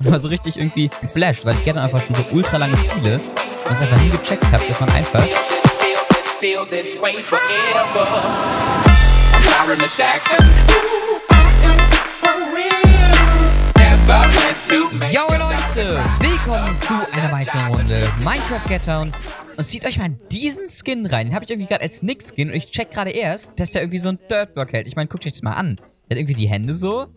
Und war so richtig irgendwie geflasht, weil ich gerne einfach schon so ultra lange spiele und es einfach nie gecheckt habe, dass man einfach Yo Leute, willkommen zu einer weiteren Runde Minecraft Gettown. Und zieht euch mal diesen Skin rein. Den habe ich irgendwie gerade als Nick-Skin und ich check gerade erst, dass der irgendwie so ein Dirtblock hält. Ich meine, guckt euch das mal an. Der hat irgendwie die Hände so.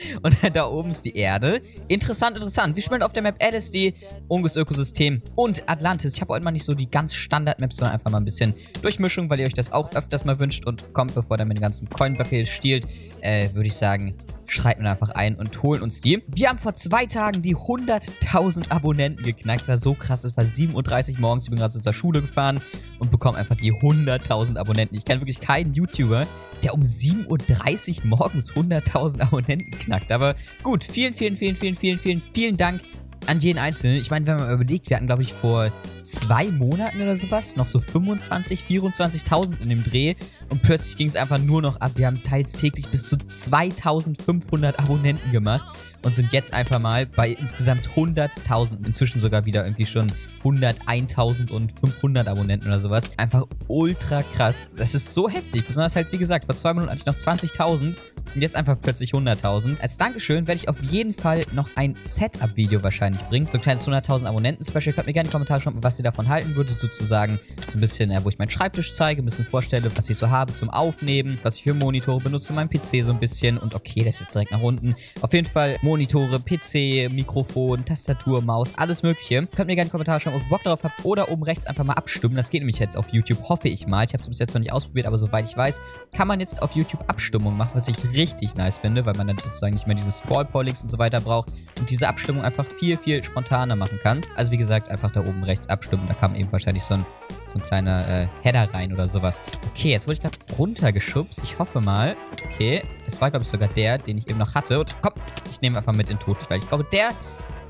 und da oben ist die Erde. Interessant, interessant. Wir spielen auf der Map LSD, Unges Ökosystem und Atlantis. Ich habe heute mal nicht so die ganz Standard-Maps, sondern einfach mal ein bisschen Durchmischung, weil ihr euch das auch öfters mal wünscht. Und kommt, bevor der mit den ganzen Coinblöcke hier stiehlt, äh, würde ich sagen, schreibt mir einfach ein und holen uns die. Wir haben vor zwei Tagen die 100.000 Abonnenten geknackt. Das war so krass. Es war 7.30 Uhr morgens. Ich bin gerade zur Schule gefahren und bekomme einfach die 100.000 Abonnenten. Ich kenne wirklich keinen YouTuber, der um 7.30 Uhr morgens 100.000 Abonnenten knackt. Aber gut, vielen, vielen, vielen, vielen, vielen, vielen, vielen Dank an jeden Einzelnen. Ich meine, wenn man überlegt, wir hatten, glaube ich, vor zwei Monaten oder sowas noch so 25, 24.000 in dem Dreh und plötzlich ging es einfach nur noch ab. Wir haben teils täglich bis zu 2500 Abonnenten gemacht und sind jetzt einfach mal bei insgesamt 100.000, inzwischen sogar wieder irgendwie schon 101.500 Abonnenten oder sowas. Einfach ultra krass. Das ist so heftig. Besonders halt, wie gesagt, vor zwei Minuten hatte ich noch 20.000 und jetzt einfach plötzlich 100.000. Als Dankeschön werde ich auf jeden Fall noch ein Setup-Video wahrscheinlich bringen. So ein kleines 100.000 Abonnenten-Special. Könnt mir gerne in die Kommentare schreiben, was ihr davon halten würdet, sozusagen. So ein bisschen, äh, wo ich meinen Schreibtisch zeige, ein bisschen vorstelle, was ich so habe zum Aufnehmen, was ich für Monitore benutze, mein PC so ein bisschen. Und okay, das ist jetzt direkt nach unten. Auf jeden Fall Monitore, PC, Mikrofon, Tastatur, Maus, alles mögliche. Könnt mir gerne in die Kommentare schreiben, ob ihr Bock darauf habt oder oben rechts einfach mal abstimmen. Das geht nämlich jetzt auf YouTube, hoffe ich mal. Ich habe es bis jetzt noch nicht ausprobiert, aber soweit ich weiß, kann man jetzt auf YouTube Abstimmung machen, was ich richtig nice finde, weil man dann sozusagen nicht mehr diese Scroll-Pollings und so weiter braucht und diese Abstimmung einfach viel, viel spontaner machen kann. Also wie gesagt, einfach da oben rechts abstimmen. Da kam eben wahrscheinlich so ein, so ein kleiner äh, Header rein oder sowas. Okay, jetzt wurde ich gerade runtergeschubst. Ich hoffe mal. Okay, es war, glaube ich, sogar der, den ich eben noch hatte. Und komm, ich nehme einfach mit in Tod, weil ich glaube, der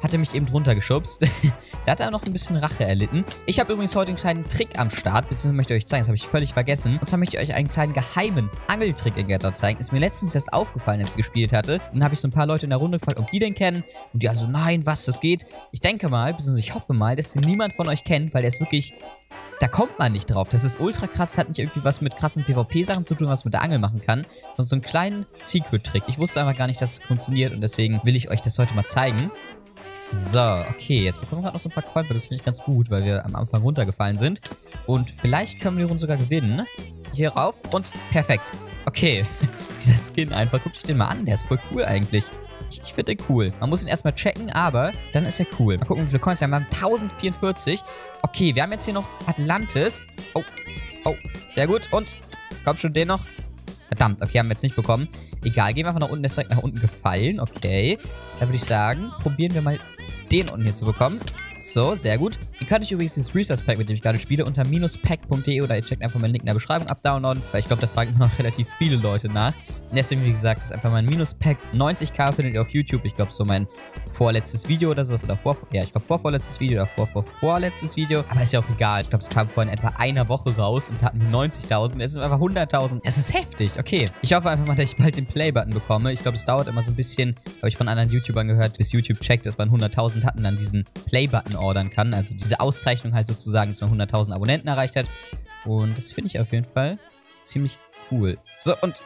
hatte mich eben drunter geschubst. der hat da noch ein bisschen Rache erlitten. Ich habe übrigens heute einen kleinen Trick am Start, beziehungsweise möchte ich euch zeigen, das habe ich völlig vergessen. Und zwar möchte ich euch einen kleinen geheimen Angeltrick in Getter zeigen. Ist mir letztens erst aufgefallen, als ich gespielt hatte. Und dann habe ich so ein paar Leute in der Runde gefragt, ob die den kennen. Und die also, nein, was, das geht. Ich denke mal, beziehungsweise ich hoffe mal, dass den niemand von euch kennt, weil der ist wirklich da kommt man nicht drauf. Das ist ultra krass, hat nicht irgendwie was mit krassen PvP-Sachen zu tun, was man mit der Angel machen kann, sondern so einen kleinen Secret-Trick. Ich wusste einfach gar nicht, dass es funktioniert und deswegen will ich euch das heute mal zeigen. So, okay, jetzt bekommen wir gerade noch so ein paar Coin, das finde ich ganz gut, weil wir am Anfang runtergefallen sind. Und vielleicht können wir die Runde sogar gewinnen. Hier rauf und perfekt. Okay, dieser Skin einfach, guckt euch den mal an, der ist voll cool eigentlich. Ich, ich finde den cool. Man muss ihn erstmal checken, aber dann ist er cool. Mal gucken, wie viele Coins wir haben. Wir haben 1044. Okay, wir haben jetzt hier noch Atlantis. Oh, oh, sehr gut. Und, komm schon, den noch. Verdammt, okay, haben wir jetzt nicht bekommen. Egal, gehen wir einfach nach unten. Der ist direkt nach unten gefallen. Okay, da würde ich sagen, probieren wir mal den unten hier zu bekommen. So, sehr gut. Ihr könnt euch übrigens dieses Resource Pack, mit dem ich gerade spiele, unter minuspack.de oder ihr checkt einfach meinen Link in der Beschreibung ab, downloaden, weil ich glaube, da fragen immer noch relativ viele Leute nach. Und deswegen, wie gesagt, ist einfach mein Minuspack. 90k findet ihr auf YouTube. Ich glaube, so mein vorletztes Video oder sowas. Oder vor, ja, ich glaube, vorvorletztes Video oder vor, vor, vorletztes Video. Aber ist ja auch egal. Ich glaube, es kam vor etwa einer Woche raus und hatten 90.000. Es sind einfach 100.000. Es ist heftig. Okay. Ich hoffe einfach mal, dass ich bald den Play-Button bekomme. Ich glaube, es dauert immer so ein bisschen, habe ich von anderen YouTubern gehört, bis YouTube checkt, dass man 100.000 hatten, dann diesen Play-Button ordern kann. Also diese Auszeichnung halt sozusagen, dass man 100.000 Abonnenten erreicht hat. Und das finde ich auf jeden Fall ziemlich cool. So, und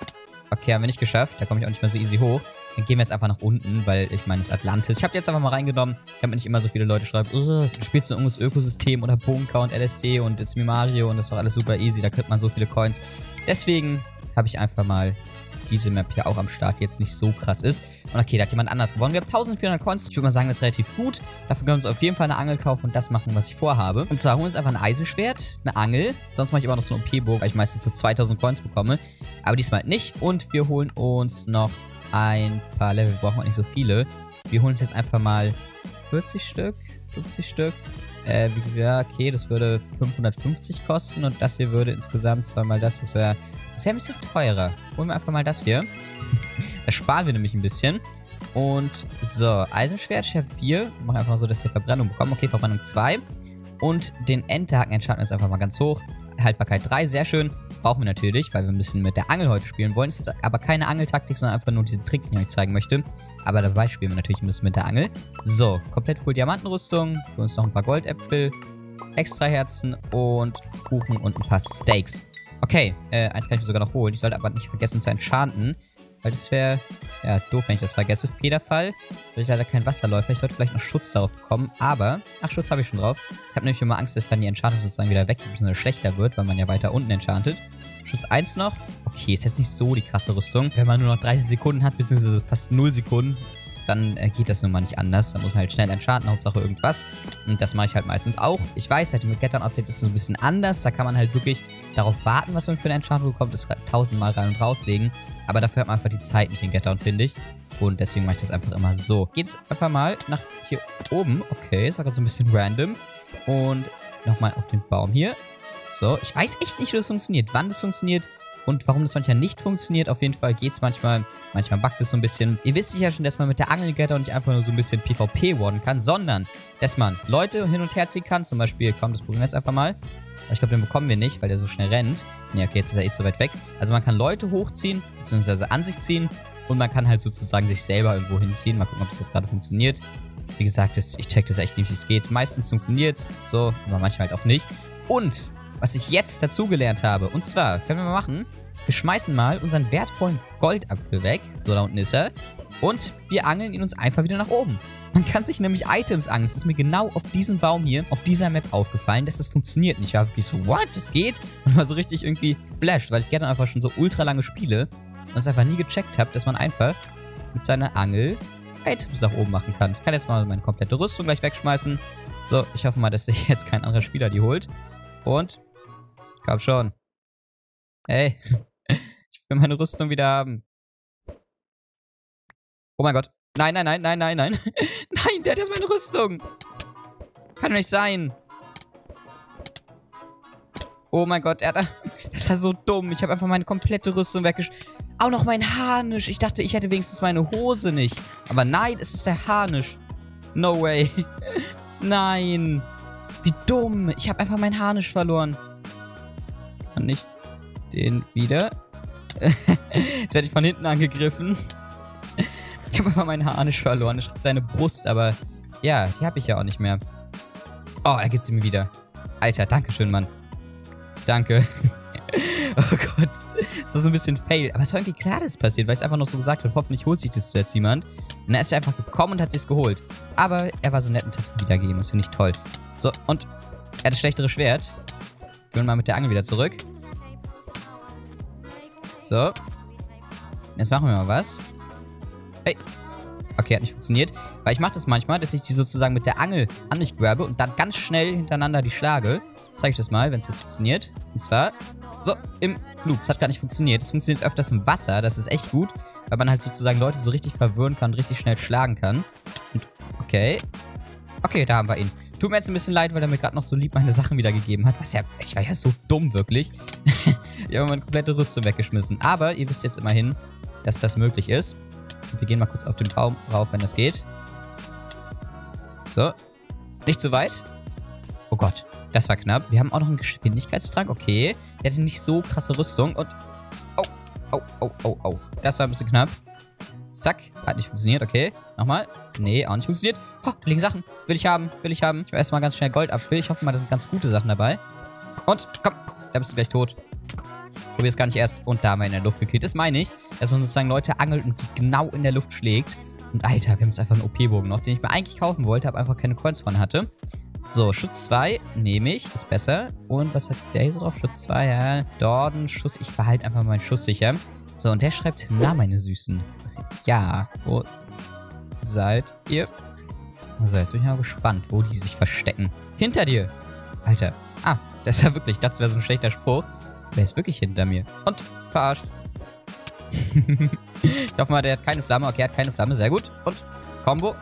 Okay, haben wir nicht geschafft. Da komme ich auch nicht mehr so easy hoch. Dann gehen wir jetzt einfach nach unten, weil ich meine, es ist Atlantis. Ich habe jetzt einfach mal reingenommen, damit nicht immer so viele Leute schreiben, du spielst ein irgendwas Ökosystem oder Bunker und LSD und jetzt mir Mario und das ist doch alles super easy, da kriegt man so viele Coins. Deswegen habe ich einfach mal diese Map hier auch am Start jetzt nicht so krass ist. Und okay, da hat jemand anders gewonnen. Wir haben 1400 Coins. Ich würde mal sagen, das ist relativ gut. Dafür können wir uns auf jeden Fall eine Angel kaufen und das machen, was ich vorhabe. Und zwar holen wir uns einfach ein Eisenschwert, eine Angel. Sonst mache ich aber noch so eine OP-Burg, weil ich meistens so 2000 Coins bekomme. Aber diesmal nicht. Und wir holen uns noch ein paar Level. Wir brauchen auch nicht so viele. Wir holen uns jetzt einfach mal 40 Stück, 50 Stück. Äh, wie, ja, okay, das würde 550 kosten und das hier würde insgesamt zweimal das, das wäre das wär ein bisschen teurer. Holen wir einfach mal das hier. da sparen wir nämlich ein bisschen. Und so, Eisenschwert, Chef 4. Wir machen einfach mal so, dass wir Verbrennung bekommen. Okay, Verbrennung 2. Und den Enterhaken entscheiden wir jetzt einfach mal ganz hoch. Haltbarkeit 3, sehr schön. Brauchen wir natürlich, weil wir ein bisschen mit der Angel heute spielen wollen. Es ist aber keine Angeltaktik, sondern einfach nur diesen Trick, den ich euch zeigen möchte. Aber dabei spielen wir natürlich ein bisschen mit der Angel. So, komplett voll Diamantenrüstung. Für uns noch ein paar Goldäpfel, extra Herzen und Kuchen und ein paar Steaks. Okay, äh, eins kann ich mir sogar noch holen. Ich sollte aber nicht vergessen zu enchanten. Weil das wäre, ja, doof, wenn ich das vergesse. Federfall. Weil ich leider kein Wasserläufer. Ich sollte vielleicht noch Schutz darauf bekommen. Aber, ach, Schutz habe ich schon drauf. Ich habe nämlich immer Angst, dass dann die Enchantung sozusagen wieder weg bzw. schlechter wird, weil man ja weiter unten enchantet. Schutz 1 noch. Okay, ist jetzt nicht so die krasse Rüstung. Wenn man nur noch 30 Sekunden hat, beziehungsweise fast 0 Sekunden, dann äh, geht das nun mal nicht anders. Da muss man halt schnell enchanten, Hauptsache irgendwas. Und das mache ich halt meistens auch. Ich weiß, halt, mit Gettern Update ist es so ein bisschen anders. Da kann man halt wirklich darauf warten, was man für eine Enchantung bekommt, das tausendmal rein und rauslegen. Aber dafür hat man einfach die Zeit nicht in Gettern, finde ich. Und deswegen mache ich das einfach immer so. Geht es einfach mal nach hier oben. Okay, ist auch so ein bisschen random. Und nochmal auf den Baum hier. So, ich weiß echt nicht, wie das funktioniert. Wann das funktioniert, und warum das manchmal nicht funktioniert, auf jeden Fall geht es manchmal. Manchmal buggt es so ein bisschen. Ihr wisst sicher schon, dass man mit der Angelgetter nicht einfach nur so ein bisschen PvP warden kann, sondern dass man Leute hin und her ziehen kann. Zum Beispiel, komm, das probieren wir jetzt einfach mal. Ich glaube, den bekommen wir nicht, weil der so schnell rennt. Ne, okay, jetzt ist er eh so weit weg. Also man kann Leute hochziehen, beziehungsweise an sich ziehen. Und man kann halt sozusagen sich selber irgendwo hinziehen. Mal gucken, ob das jetzt gerade funktioniert. Wie gesagt, das, ich check das echt nicht, wie es geht. Meistens funktioniert es so, aber manchmal halt auch nicht. Und was ich jetzt dazugelernt habe. Und zwar, können wir mal machen, wir schmeißen mal unseren wertvollen Goldapfel weg. So, da unten ist er. Und wir angeln ihn uns einfach wieder nach oben. Man kann sich nämlich Items angeln. Es ist mir genau auf diesem Baum hier, auf dieser Map aufgefallen, dass das funktioniert. Und ich war wirklich so, what, das geht? Und war so richtig irgendwie flashed, weil ich gerne einfach schon so ultra lange spiele und es einfach nie gecheckt habe, dass man einfach mit seiner Angel Items nach oben machen kann. Ich kann jetzt mal meine komplette Rüstung gleich wegschmeißen. So, ich hoffe mal, dass sich jetzt kein anderer Spieler die holt. Und Komm schon. Hey. Ich will meine Rüstung wieder haben. Oh mein Gott. Nein, nein, nein, nein, nein, nein. nein, der hat jetzt meine Rüstung. Kann doch nicht sein. Oh mein Gott, er hat... Das ja so dumm. Ich habe einfach meine komplette Rüstung weggesch... Auch noch mein Harnisch. Ich dachte, ich hätte wenigstens meine Hose nicht. Aber nein, es ist der Harnisch. No way. nein. Wie dumm. Ich habe einfach mein Harnisch verloren. Und nicht den wieder. Jetzt werde ich von hinten angegriffen. Ich habe einfach meinen Harnisch verloren. Ich deine Brust, aber ja, die habe ich ja auch nicht mehr. Oh, er gibt sie mir wieder. Alter, danke schön, Mann. Danke. oh Gott. Das ist so ein bisschen fail. Aber es war irgendwie klar, dass es passiert, weil ich es einfach noch so gesagt habe. Hoffentlich holt sich das jetzt jemand. Und dann ist er einfach gekommen und hat sich's geholt. Aber er war so nett und hat es wiedergegeben. Das finde ich toll. So, und er hat das schlechtere Schwert. Wir mal mit der Angel wieder zurück. So. Jetzt machen wir mal was. Hey. Okay, hat nicht funktioniert. Weil ich mache das manchmal, dass ich die sozusagen mit der Angel an mich grabe und dann ganz schnell hintereinander die schlage. Zeige ich das mal, wenn es jetzt funktioniert. Und zwar, so, im Flug. Das hat gar nicht funktioniert. Das funktioniert öfters im Wasser. Das ist echt gut, weil man halt sozusagen Leute so richtig verwirren kann und richtig schnell schlagen kann. Und, okay. Okay, da haben wir ihn. Tut mir jetzt ein bisschen leid, weil er mir gerade noch so lieb meine Sachen wiedergegeben hat. Was ja, ich war ja so dumm, wirklich. ich habe meine komplette Rüstung weggeschmissen. Aber ihr wisst jetzt immerhin, dass das möglich ist. Und wir gehen mal kurz auf den Baum rauf, wenn das geht. So. Nicht zu weit. Oh Gott, das war knapp. Wir haben auch noch einen Geschwindigkeitstrank. Okay. Der hatte nicht so krasse Rüstung. Und... Oh, oh, oh, oh, oh. Das war ein bisschen knapp. Zack. Hat nicht funktioniert, okay. Nochmal. Nee, auch nicht funktioniert. Oh, da liegen Sachen. Will ich haben, will ich haben. Ich will erstmal ganz schnell Goldapfel. Ich hoffe mal, da sind ganz gute Sachen dabei. Und, komm. Da bist du gleich tot. Probier es gar nicht erst. Und da haben wir in der Luft gekillt. Das meine ich, dass man sozusagen Leute angelt und die genau in der Luft schlägt. Und Alter, wir haben jetzt einfach einen OP-Bogen noch, den ich mir eigentlich kaufen wollte, aber einfach keine Coins von hatte. So, Schutz 2 nehme ich, ist besser. Und was hat der hier so drauf? Schutz 2, ja. Dorden, Schuss. Ich behalte einfach meinen Schuss sicher. So, und der schreibt, na, meine Süßen. Ja, wo seid ihr? Also, jetzt bin ich mal gespannt, wo die sich verstecken. Hinter dir! Alter. Ah, das ist ja wirklich, das wäre so ein schlechter Spruch. Wer ist wirklich hinter mir? Und, verarscht. ich hoffe mal, der hat keine Flamme. Okay, er hat keine Flamme, sehr gut. Und, Combo.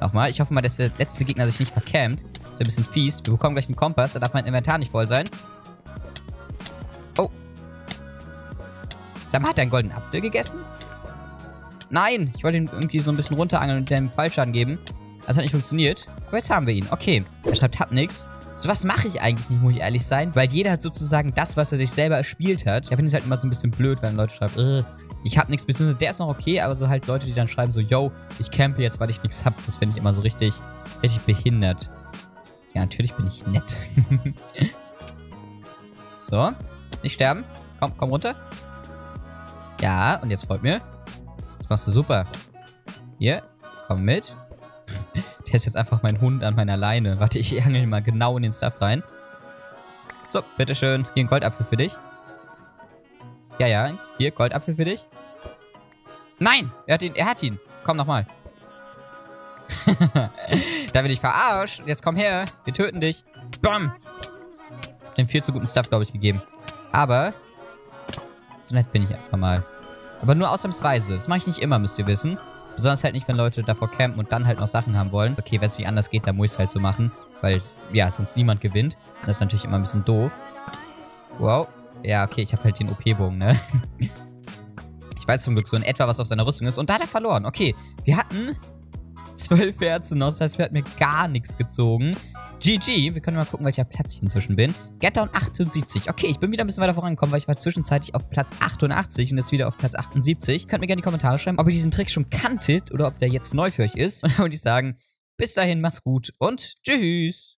Nochmal, ich hoffe mal, dass der letzte Gegner sich nicht verkämmt. Ist ein bisschen fies. Wir bekommen gleich einen Kompass, da darf mein Inventar nicht voll sein. Sag mal, hat er einen goldenen Apfel gegessen? Nein, ich wollte ihn irgendwie so ein bisschen runterangeln und dem Fallschaden geben. Das hat nicht funktioniert. Aber jetzt haben wir ihn. Okay. Er schreibt, hat nix. So was mache ich eigentlich nicht, muss ich ehrlich sein. Weil jeder hat sozusagen das, was er sich selber erspielt hat. Ich finde es halt immer so ein bisschen blöd, wenn Leute schreiben, äh, ich habe nichts. Beziehungsweise der ist noch okay, aber so halt Leute, die dann schreiben so, yo, ich campe jetzt, weil ich nichts hab. Das finde ich immer so richtig, richtig behindert. Ja, natürlich bin ich nett. so. Nicht sterben. Komm, komm runter. Ja, und jetzt folgt mir. Machst du super. Hier, komm mit. Der ist jetzt einfach mein Hund an meiner Leine. Warte, ich angel mal genau in den Stuff rein. So, bitteschön. Hier ein Goldapfel für dich. Ja, ja. Hier, Goldapfel für dich. Nein! Er hat ihn. Er hat ihn. Komm nochmal. da bin ich verarscht. Jetzt komm her. Wir töten dich. Bam! Dem viel zu guten Stuff, glaube ich, gegeben. Aber so nett bin ich einfach mal. Aber nur ausnahmsweise. Das mache ich nicht immer, müsst ihr wissen. Besonders halt nicht, wenn Leute davor campen und dann halt noch Sachen haben wollen. Okay, wenn es nicht anders geht, dann muss ich es halt so machen. Weil, ja, sonst niemand gewinnt. Und das ist natürlich immer ein bisschen doof. Wow. Ja, okay, ich habe halt den OP-Bogen, ne? Ich weiß zum Glück so in etwa, was auf seiner Rüstung ist. Und da hat er verloren. Okay, wir hatten zwölf Herzen noch. Das heißt, wir hatten mir gar nichts gezogen. GG. Wir können mal gucken, welcher Platz ich inzwischen bin. Get Down 78. Okay, ich bin wieder ein bisschen weiter vorangekommen, weil ich war zwischenzeitlich auf Platz 88 und jetzt wieder auf Platz 78. Könnt mir gerne in die Kommentare schreiben, ob ihr diesen Trick schon kanntet oder ob der jetzt neu für euch ist. Und dann würde ich sagen, bis dahin, macht's gut und tschüss.